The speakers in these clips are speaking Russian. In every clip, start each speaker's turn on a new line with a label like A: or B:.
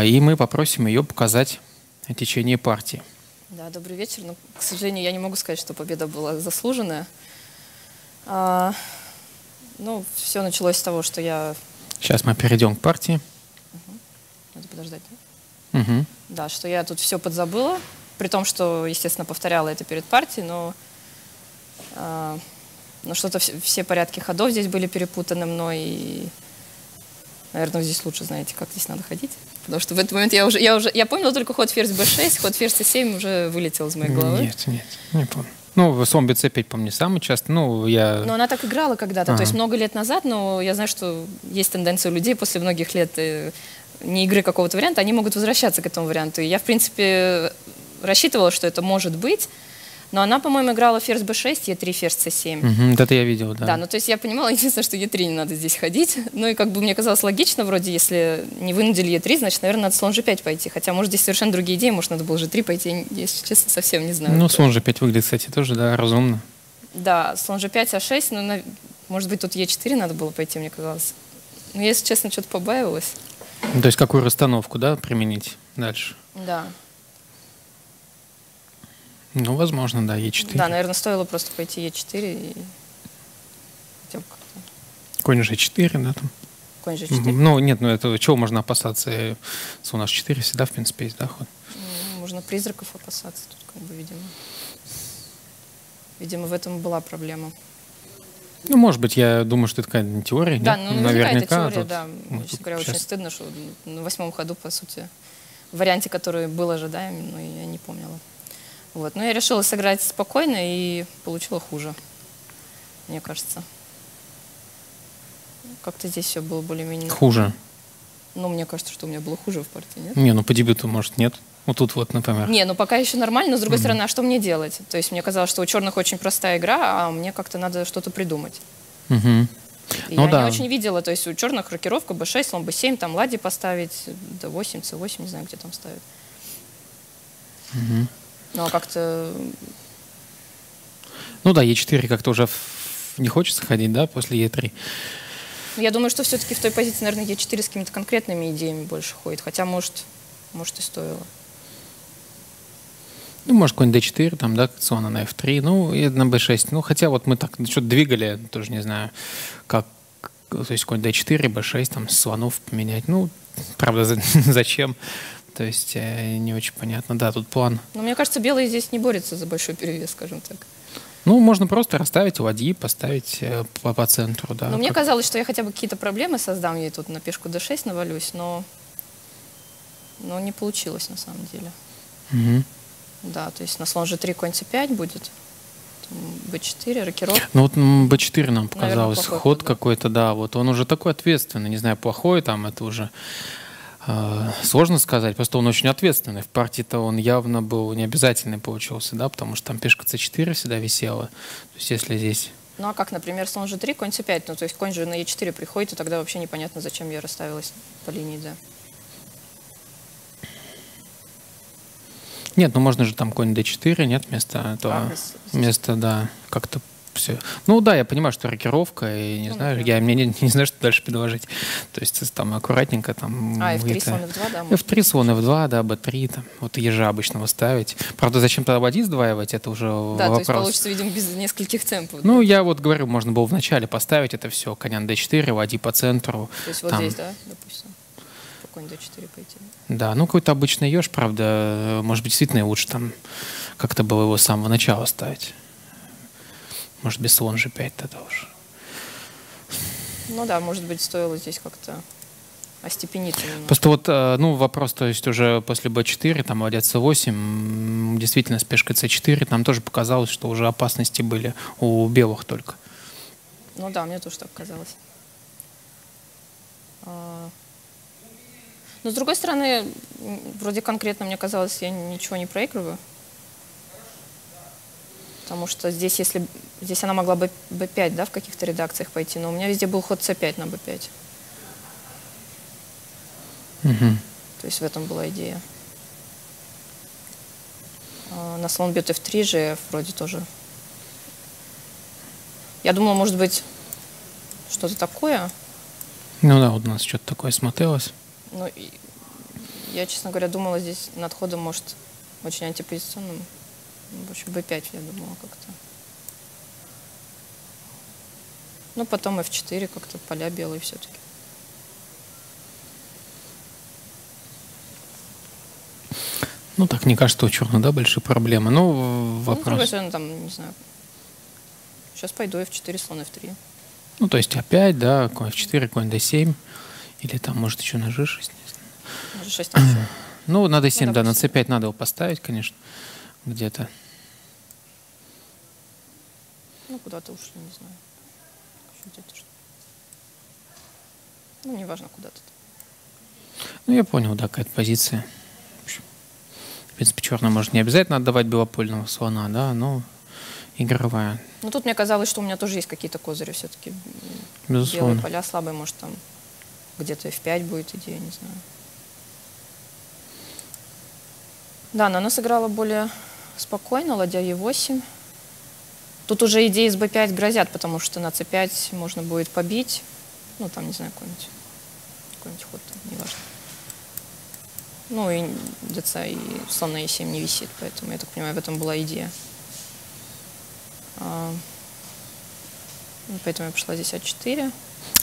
A: А, и мы попросим ее показать течение партии.
B: Да, добрый вечер. Но, к сожалению, я не могу сказать, что победа была заслуженная. А, ну, все началось с того, что я...
A: Сейчас мы перейдем к партии.
B: Угу. Надо подождать,
A: да? Угу.
B: Да, что я тут все подзабыла, при том, что, естественно, повторяла это перед партией, но, а, но что-то все, все порядки ходов здесь были перепутаны мной, и, наверное, здесь лучше знаете, как здесь надо ходить. Потому что в этот момент я уже, я уже, я помнила только ход ферзь b6, ход ферзь c7 уже вылетел из моей головы.
A: Нет, нет, не помню. Ну, слон bc5, помню, самый часто. Ну, я...
B: Но она так играла когда-то, ага. то есть много лет назад, но я знаю, что есть тенденция у людей после многих лет э, не игры какого-то варианта, они могут возвращаться к этому варианту. И я, в принципе, рассчитывала, что это может быть, но она, по-моему, играла ферзь b6, e3, ферзь c7.
A: Угу, это я видел, да.
B: Да, ну то есть я понимала, единственное, что e3 не надо здесь ходить. Ну и как бы мне казалось логично, вроде, если не вынудили e3, значит, наверное, надо слон g5 пойти. Хотя, может, здесь совершенно другие идеи, может, надо было g3 пойти, я, если честно, совсем не знаю.
A: Ну, слон g5 выглядит, кстати, тоже, да, разумно.
B: Да, слон g5, a6, ну, на... может быть, тут e4 надо было пойти, мне казалось. Но, если честно, что-то побаивалась.
A: То есть какую расстановку, да, применить дальше?
B: Да.
A: Ну, возможно, да, Е4.
B: Да, наверное, стоило просто пойти Е4 и...
A: Конь G4, да, там?
B: Конь G4.
A: Ну, нет, ну это чего можно опасаться? У нас 4 всегда, в принципе, есть, да, ход?
B: Ну, можно призраков опасаться тут, как бы, видимо. Видимо, в этом была проблема.
A: Ну, может быть, я думаю, что это какая-то теория.
B: Да,
A: нет?
B: ну, наверняка. Это теория, да. Ну, честно говоря, сейчас... очень стыдно, что на восьмом ходу, по сути, в варианте, который был ожидаем, но я не помнила. Вот. Но я решила сыграть спокойно и получила хуже, мне кажется. Как-то здесь все было более-менее...
A: Хуже?
B: Ну, мне кажется, что у меня было хуже в партии, нет?
A: Не, ну по дебюту, может, нет. Вот тут вот, например.
B: Не, ну пока еще нормально, но с другой mm-hmm. стороны, а что мне делать? То есть мне казалось, что у черных очень простая игра, а мне как-то надо что-то придумать.
A: Mm-hmm.
B: И ну, я да. не очень видела, то есть у черных рокировка b6, слон b7, там ладьи поставить, d8, c8, не знаю, где там ставят.
A: Mm-hmm.
B: Ну, а как-то...
A: Ну да, Е4 как-то уже не хочется ходить, да, после Е3.
B: Я думаю, что все-таки в той позиции, наверное, Е4 с какими-то конкретными идеями больше ходит. Хотя, может, может и стоило.
A: Ну, может, какой-нибудь D4, там, да, слона на F3, ну, и на B6. Ну, хотя вот мы так что-то двигали, тоже не знаю, как, то есть какой-нибудь D4, B6, там, слонов поменять. Ну, правда, зачем? То есть э, не очень понятно. Да, тут план.
B: Но мне кажется, белые здесь не борются за большой перевес, скажем так.
A: Ну, можно просто расставить ладьи, поставить э, по, по центру, да.
B: Но мне казалось, что я хотя бы какие-то проблемы создам, ей тут на пешку d6 навалюсь, но, но не получилось на самом деле.
A: Угу.
B: Да, то есть на слон g3 конь c5 будет, b4, рокировка.
A: Ну вот b4 нам показалось, Наверное, ход какой-то, да, вот он уже такой ответственный, не знаю, плохой там, это уже сложно сказать, просто он очень ответственный. В партии-то он явно был необязательный получился, да, потому что там пешка c4 всегда висела. То есть если здесь...
B: Ну а как, например, слон g3, конь c5, ну то есть конь же на e4 приходит, и тогда вообще непонятно, зачем я расставилась по линии d.
A: Нет, ну можно же там конь d4, нет, вместо этого, а, вместо, да, как-то все. Ну да, я понимаю, что рокировка, и не ну, знаю, да. я мне не, не знаю, что дальше предложить. То есть там аккуратненько там.
B: А, F3 слон F2, да?
A: F3 слон F2, да, B3, там, вот ежа обычного ставить. Правда, зачем тогда ладьи сдваивать, это уже
B: да,
A: вопрос.
B: то есть получится, видимо, без нескольких темпов.
A: Ну, я вот говорю, можно было вначале поставить это все, коня D4, ладьи по центру.
B: То есть вот там. здесь, да, допустим? Конь D4 пойти.
A: Да, ну какой-то обычный еж, правда, может быть, действительно лучше там как-то было его с самого начала ставить. Может, без слон g5 тогда уже.
B: Ну да, может быть, стоило здесь как-то остепениться немного.
A: Просто вот, э, ну, вопрос, то есть уже после b4, там, ладья c8, действительно, с пешкой c4, там тоже показалось, что уже опасности были у белых только.
B: Ну да, мне тоже так казалось. А, но с другой стороны, вроде конкретно мне казалось, я ничего не проигрываю. Потому что здесь, если здесь она могла бы b5, да, в каких-то редакциях пойти, но у меня везде был ход c5 на b5.
A: Угу.
B: То есть в этом была идея. А, на слон бьет f3 же вроде тоже. Я думала, может быть, что-то такое.
A: Ну да, вот у нас что-то такое смотрелось.
B: Ну, Я, честно говоря, думала здесь над ходом, может, очень антипозиционным. В общем, b5 я думала как-то. Ну, потом f4 как-то поля белые все-таки.
A: Ну, так не кажется, у черных, да, большие проблемы. Ну, вопрос... Ну, с другой
B: стороны, там, не знаю, сейчас пойду f4, слон f3.
A: Ну, то есть опять, да, конь f4, конь d7, или там, может, еще на g6, не
B: знаю. g6 там еще.
A: Ну, на d7, ну, да, на c5 надо его поставить, конечно, где-то.
B: Ну, куда-то ушли, не знаю. Где-то что. Ну, неважно, куда-то.
A: Ну, я понял, да, какая-то позиция. В принципе, черная может не обязательно отдавать белопольного слона, да, но игровая.
B: Ну, тут мне казалось, что у меня тоже есть какие-то козыри все-таки.
A: Безусловно.
B: Белые поля слабые, может, там где-то f5 будет идея, не знаю. Да, но она сыграла более спокойно, ладья e8. Тут уже идеи с b5 грозят, потому что на c5 можно будет побить. Ну, там, не знаю, какой-нибудь какой ход, там, неважно. Ну, и ДЦ, и слон на e7 не висит, поэтому, я так понимаю, в этом была идея. А, ну, поэтому я пошла здесь А4.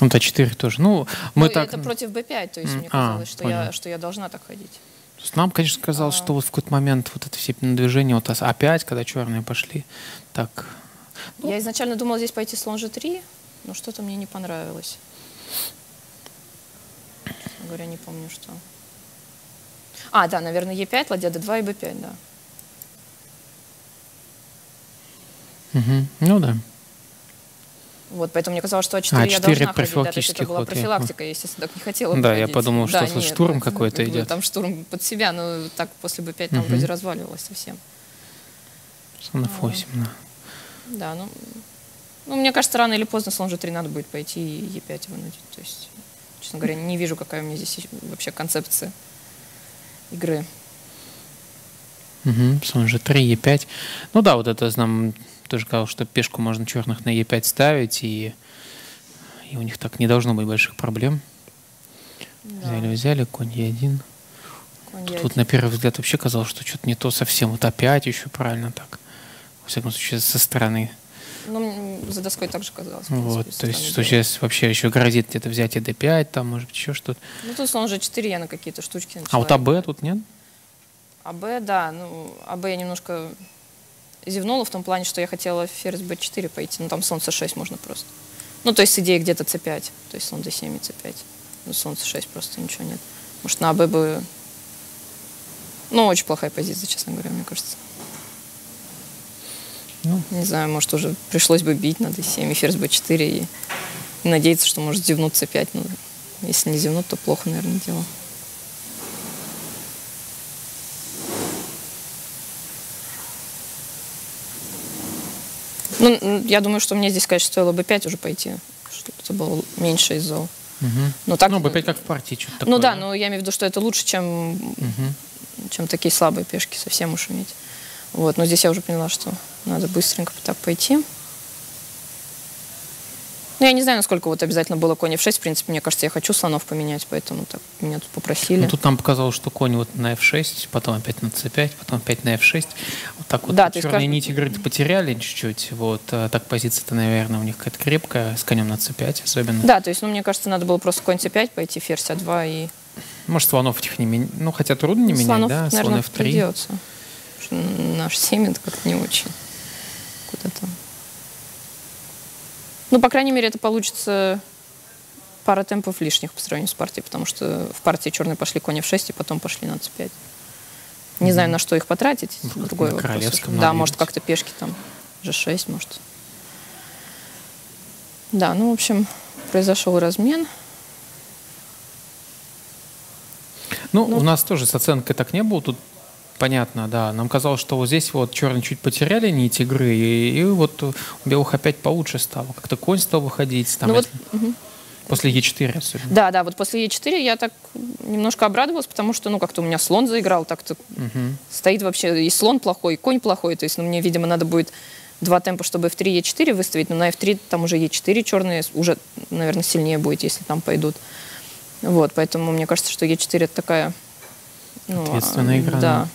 A: Вот А4 тоже. Ну, мы
B: ну,
A: так...
B: Это против Б5, то есть mm. мне а, казалось, а, что, я, что я должна так ходить.
A: То есть нам, конечно, казалось, что вот в какой-то момент вот это все движения, вот А5, когда черные пошли, так...
B: Ну... Я изначально думала здесь пойти слон G3, но что-то мне не понравилось. Честно говоря, не помню, что. А, да, наверное, Е5, ладья d2 и b5, да.
A: Угу. Ну да.
B: Вот, поэтому мне казалось, что А4, а, я должна ходить. Да, то есть это была профилактика, я, естественно, так не хотела
A: Да,
B: ходить.
A: я подумал, что да, штурм какой-то идет.
B: Там штурм под себя, но так после b5 там угу. вроде разваливалось совсем.
A: Слон f8, а, да.
B: Да, ну, ну, мне кажется, рано или поздно слон g3 надо будет пойти и e5 вынудить. То есть, честно говоря, не вижу, какая у меня здесь вообще концепция игры.
A: Угу, слон g3, e5. Ну да, вот это нам тоже сказал, что пешку можно черных на e5 ставить, и, и у них так не должно быть больших проблем. Да. Взяли, взяли, конь e1. Конь Тут e1. вот на первый взгляд вообще казалось, что что-то не то совсем. Вот опять еще правильно так. Во всяком случае, со стороны.
B: Ну, за доской также казалось.
A: Вот, принципе, то есть, что сейчас вообще еще грозит где-то взять и d5, там, может быть, еще что-то.
B: Ну, тут он уже 4 я на какие-то штучки
A: начала. А вот АБ тут нет?
B: АБ, да, ну, АБ я немножко зевнула в том плане, что я хотела ферзь b4 пойти, ну там слон c6 можно просто. Ну, то есть с идеей где-то c5, то есть слон d7 и c5. Ну, слон c6 просто ничего нет. Может, на АБ бы... Ну, очень плохая позиция, честно говоря, мне кажется. Ну. Не знаю, может, уже пришлось бы бить на d7 и ферзь b4 и, и надеяться, что может зевнуть c5. Ну, если не зевнуть, то плохо, наверное, дело. Ну, я думаю, что мне здесь, конечно, стоило бы 5 уже пойти, чтобы это было меньше из зол.
A: Угу. Но так, ну, b5 как в партии что-то такое.
B: Ну да, но я имею в виду, что это лучше, чем, угу. чем такие слабые пешки, совсем уж иметь. Вот, но здесь я уже поняла, что надо быстренько так пойти. Ну, я не знаю, насколько вот обязательно было конь f6. В принципе, мне кажется, я хочу слонов поменять, поэтому так меня тут попросили. Ну,
A: тут нам показалось, что конь вот на f6, потом опять на c5, потом опять на f6. Вот так вот
B: да,
A: черные каждый... нити игры потеряли чуть-чуть. Вот. А так позиция-то, наверное, у них какая-то крепкая, с конем на c5 особенно.
B: Да, то есть, ну, мне кажется, надо было просто конь c5 пойти, ферзь а2 и...
A: Может, слонов этих не менять. Ну, хотя трудно не ну, менять,
B: слонов,
A: да?
B: Наверное, Слон f3. придется. Наш 7 это как-то не очень. Куда там? Ну, по крайней мере, это получится пара темпов лишних по сравнению с партией, потому что в партии черные пошли кони в 6 и потом пошли на c5. Не знаю, на что их потратить.
A: Ну, другой на
B: вопрос. Да, может, как-то пешки там g6, может. Да, ну, в общем, произошел размен.
A: Ну, ну, у нас тоже с оценкой так не было. Тут Понятно, да. Нам казалось, что вот здесь вот черные чуть потеряли нить игры, и, и вот у белых опять получше стало. Как-то конь стал выходить. Там, ну, вот, угу. После Е4 особенно.
B: Да, да, вот после Е4 я так немножко обрадовалась, потому что, ну, как-то у меня слон заиграл, так-то угу. стоит вообще и слон плохой, и конь плохой, то есть, ну, мне, видимо, надо будет два темпа, чтобы F3, Е4 выставить, но на F3 там уже Е4 черные уже, наверное, сильнее будет, если там пойдут. Вот, поэтому мне кажется, что Е4 это такая
A: Ну, Ответственная игра.
B: Да.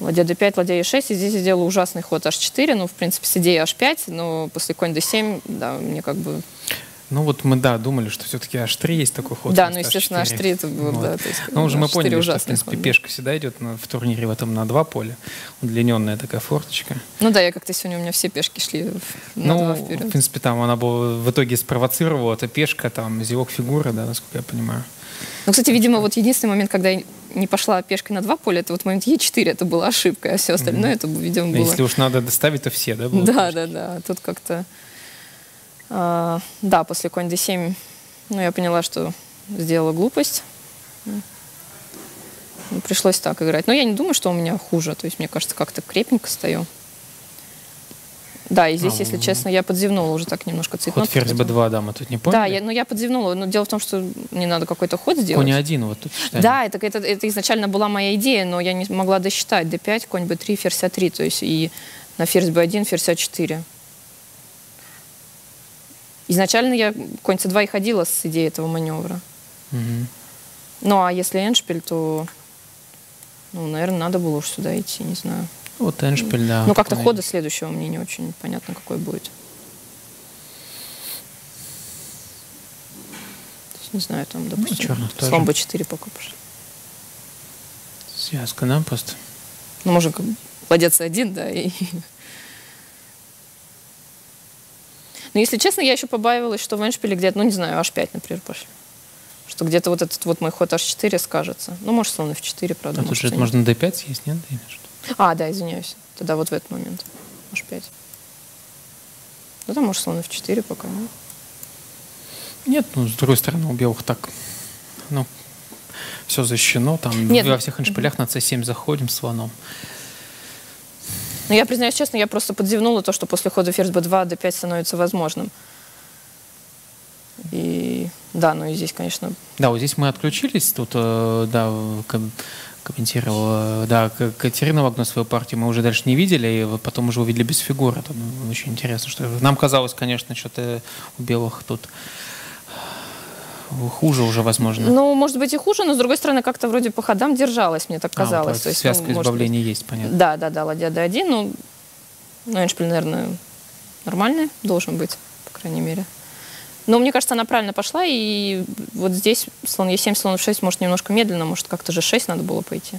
B: Ладья d5, ладья e6, и здесь я сделала ужасный ход h4, ну, в принципе, с идеей h5, но после конь d7, да, мне как бы
A: ну вот мы, да, думали, что все-таки H3 есть такой ход.
B: Да, ну, естественно, H4, H3 это был, вот. да. То есть,
A: ну, уже мы поняли, что, в принципе, ход, пешка всегда идет на, в турнире в этом на два поля. Удлиненная такая форточка.
B: Ну да, я как-то сегодня, у меня все пешки шли на
A: ну,
B: два вперед.
A: в принципе, там она была, в итоге спровоцировала, эта пешка, там, зевок фигуры, да, насколько я понимаю.
B: Ну, кстати, видимо, вот единственный момент, когда я не пошла пешкой на два поля, это вот момент Е4, это была ошибка, а все остальное, mm-hmm. это, видимо, было...
A: Если уж надо доставить, то все, да?
B: Да, да, да. Тут как-то... А, да, после конь d7, ну, я поняла, что сделала глупость. Ну, пришлось так играть. Но я не думаю, что у меня хуже. То есть, мне кажется, как-то крепенько стою. Да, и здесь, а, если честно, я подзевнула уже так немножко цветно.
A: Ход ферзь b2, да, мы тут не поняли.
B: Да, я, ну я подзевнула, но дело в том, что мне надо какой-то ход сделать.
A: Конь один вот тут
B: считаем. Да, это, это, это изначально была моя идея, но я не могла досчитать. d5, конь b3, ферзь a3, то есть и на ферзь b1, ферзь a4. Изначально я конь c2 и ходила с идеей этого маневра. Угу. Ну, а если эншпиль, то, ну, наверное, надо было уж сюда идти, не знаю.
A: Вот эншпиль, да.
B: Ну, как-то хода следующего мне не очень понятно, какой будет. не знаю, там, ну, допустим, ну, слон b4 пока пошли.
A: Связка, да, просто?
B: Ну, можно как ладья c1, да, и Но, если честно, я еще побаивалась, что в Эншпиле где-то, ну, не знаю, H5, например, пошли. Что где-то вот этот вот мой ход H4 скажется. Ну, может, слон F4, правда.
A: А тут же можно D5 съесть, нет? Или
B: что? А, да, извиняюсь. Тогда вот в этот момент. H5. Ну, там, может, слон F4 пока, ну.
A: Нет, ну, с другой стороны, у белых так, ну, все защищено. Там Нет. во всех эншпилях на c7 заходим слоном.
B: Но я признаюсь честно, я просто подзевнула то, что после хода ферзь b2 d5 становится возможным. И да, ну и здесь, конечно...
A: Да, вот здесь мы отключились, тут, э, да, комментировала, да, Катерина в окно свою партию мы уже дальше не видели, и вот потом уже увидели без фигуры. Это очень интересно, что нам казалось, конечно, что-то у белых тут хуже уже, возможно.
B: Ну, может быть, и хуже, но, с другой стороны, как-то вроде по ходам держалась, мне так а, казалось. А,
A: то, то есть, связка ну, избавления быть... есть, понятно.
B: Да, да, да, ладья d1, ну, ну, эншпиль, наверное, нормальный должен быть, по крайней мере. Но мне кажется, она правильно пошла, и вот здесь слон Е7, слон F6, может, немножко медленно, может, как-то же 6 надо было пойти.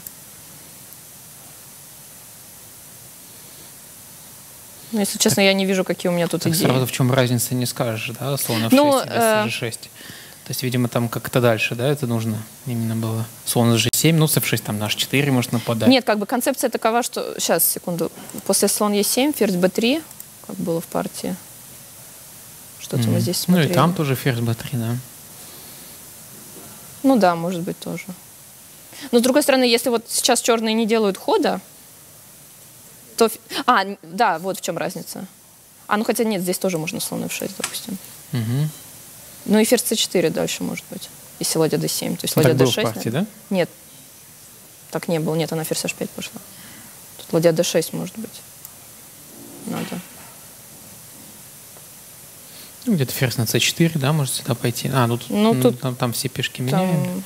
B: Ну, если честно, так, я не вижу, какие у меня тут так идеи.
A: сразу в чем разница не скажешь, да, слон F6 ну, или э, 6 то есть, видимо, там как-то дальше, да, это нужно именно было. Слон G7, ну, с F6 там на H4 может нападать.
B: Нет, как бы концепция такова, что... Сейчас, секунду. После слон E7, ферзь B3, как было в партии. Что-то mm. мы здесь смотрели.
A: Ну, и там тоже ферзь B3, да.
B: Ну да, может быть, тоже. Но, с другой стороны, если вот сейчас черные не делают хода, то... А, да, вот в чем разница. А, ну хотя нет, здесь тоже можно слон F6, допустим. Угу. Ну и ферзь c4 дальше может быть, если ладья d7. То есть ладья
A: так d6. партии, да?
B: Нет, так не было. Нет, она ферзь h5 пошла. Тут ладья d6 может быть. Надо.
A: Ну, где-то ферзь на c4, да, может сюда пойти. А, ну тут, ну, тут там, там все пешки там... меняем.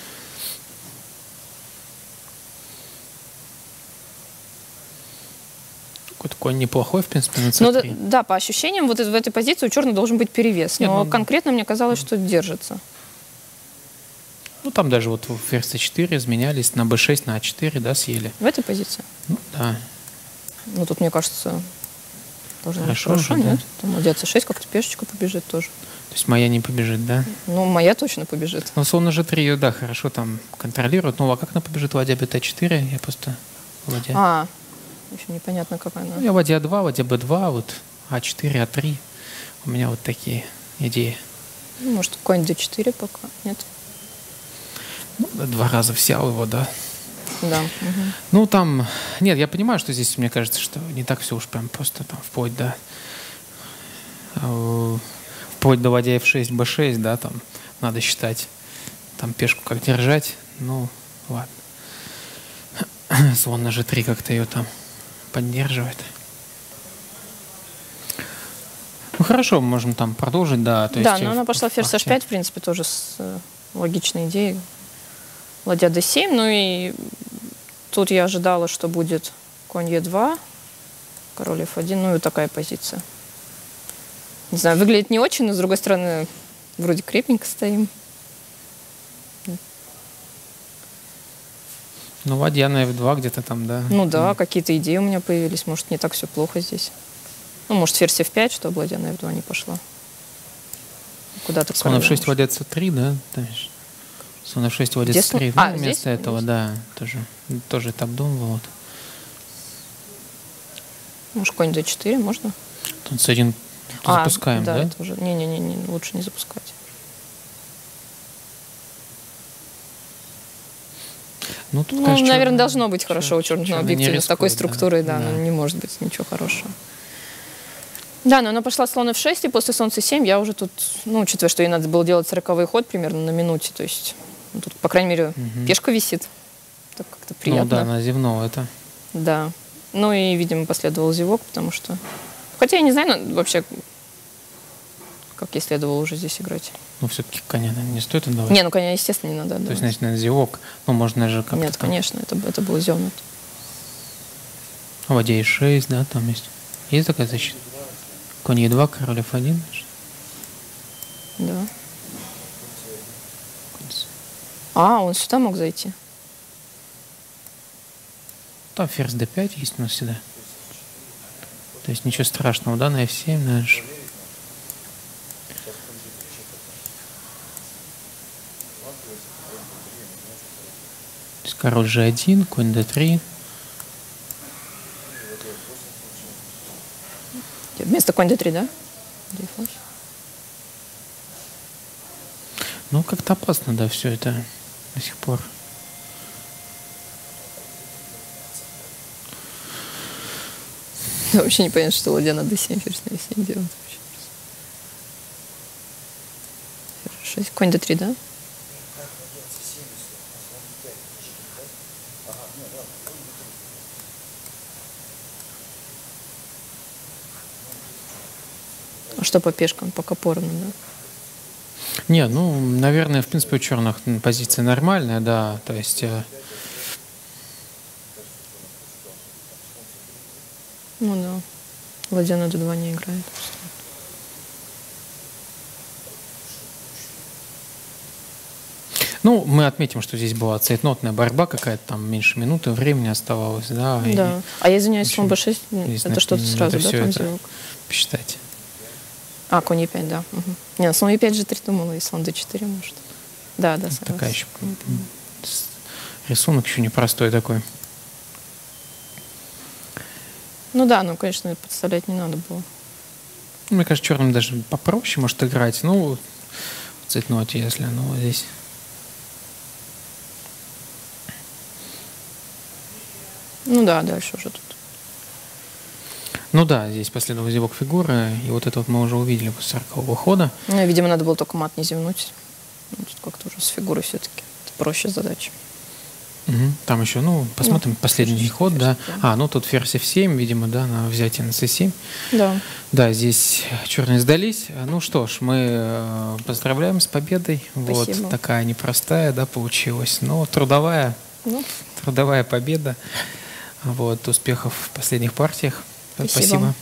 A: Какой-то конь неплохой, в принципе, на c3.
B: Ну, да, да, по ощущениям, вот в этой позиции у черных должен быть перевес. Нет, но ну, конкретно мне казалось, что держится.
A: Ну, там даже вот ферзь c4 изменялись на b6, на a4, да, съели.
B: В этой позиции?
A: Ну, да.
B: Ну, тут, мне кажется, должно хорошо, хорошо, нет? Да. Там ладья c6 как-то пешечка побежит тоже.
A: То есть моя не побежит, да?
B: Ну, моя точно побежит.
A: Ну, слон на g3, да, хорошо там контролирует. Ну, а как она побежит ладья bт4? Я просто...
B: Ладья. А, еще непонятно, как она.
A: Ну, я в АД2, в АДБ2, вот А4, А3. У меня вот такие идеи.
B: Ну, может, конь D4 пока? Нет?
A: Ну, два раза взял его, да.
B: Да. Угу.
A: Ну, там... Нет, я понимаю, что здесь, мне кажется, что не так все уж прям просто там вплоть до... Э, вплоть до ладья F6, B6, да, там надо считать там пешку как держать. Ну, ладно. Слон на G3 как-то ее там поддерживает. Ну хорошо, мы можем там продолжить, да.
B: То да, есть но она пошла ферзь h5, в принципе, тоже с э, логичной идеей. Ладья d7, ну и тут я ожидала, что будет конь Е2, король F1, ну и такая позиция. Не знаю, выглядит не очень, но с другой стороны, вроде крепенько стоим.
A: Ну, ладья на F2 где-то там, да?
B: Ну да, mm. какие-то идеи у меня появились. Может, не так все плохо здесь. Ну, может, ферзь F5, чтобы ладья на F2 не пошла.
A: Куда-то Слон F6, ладья C3, да? Слон F6, ладья C3. А, ну, вместо здесь? этого, здесь? да, тоже, тоже этап думал. Вот.
B: Может, конь D4 можно?
A: Тут C1 а, запускаем, да?
B: Да, это уже... Не-не-не, лучше не запускать. Ну, тут, ну конечно, наверное, черный, должно быть хорошо у черного объектива с такой структурой, да, да, да. не может быть ничего хорошего. Да, но она пошла слон f6, и после солнца 7 я уже тут, ну, учитывая, что ей надо было делать 40 ход примерно на минуте, то есть ну, тут, по крайней мере, угу. пешка висит. Так как-то приятно.
A: Ну да, она зевнула это.
B: Да. Ну и, видимо, последовал зевок, потому что... Хотя я не знаю, ну, вообще, как ей следовало уже здесь играть.
A: Ну, все-таки коня наверное, не стоит отдавать.
B: Не, ну коня, естественно, не надо отдавать.
A: То есть, значит, наверное, зевок. Ну, можно же как-то...
B: Нет, конечно, это, это был зевнут.
A: А ладья e6, да, там есть. Есть такая защита? Конь e2, король f1.
B: Да. А, он сюда мог зайти?
A: Там ферзь d5 есть у нас всегда. То есть ничего страшного, да, на f7, знаешь. То есть король g1, конь d3.
B: Вместо конь d3, да?
A: Ну, как-то опасно, да, все это до сих пор.
B: Вообще не понятно, что ладья на d7, ферзь на e7 делает. Ферзь 6, конь d3, да? А что по пешкам? Пока поровну, да?
A: Нет, ну, наверное, в принципе, у черных позиция нормальная, да, то есть... Э,
B: ну да, ладья на d2 не играет.
A: Ну, мы отметим, что здесь была цейтнотная борьба какая-то, там меньше минуты времени оставалось, да.
B: Да. И, а я извиняюсь, слон b6, это что-то сразу, да, там это
A: посчитать.
B: А, конь e5, да. Угу. Нет, слон e5 же 3 думала, и слон d4 может. Да, да,
A: согласна. Такая еще рисунок еще непростой такой.
B: Ну да, ну, конечно, подставлять не надо было.
A: Мне кажется, черным даже попроще может играть. Ну, в цветноте, если, ну, здесь...
B: Ну да, дальше уже тут
A: ну да, здесь последовал зевок фигуры, и вот это вот мы уже увидели после 40 хода.
B: Ну, видимо, надо было только мат не зевнуть. Ну, тут как-то уже с фигурой все-таки. Проще задача.
A: Угу. Там еще, ну, посмотрим ну, последний ход, да. А, ну тут ферзь f7, видимо, да, на взятие на c7.
B: Да.
A: Да, здесь черные сдались. Ну что ж, мы э, поздравляем с победой. Спасибо. Вот такая непростая, да, получилась, но трудовая, ну. трудовая победа. Вот, успехов в последних партиях. Спасибо. Спасибо.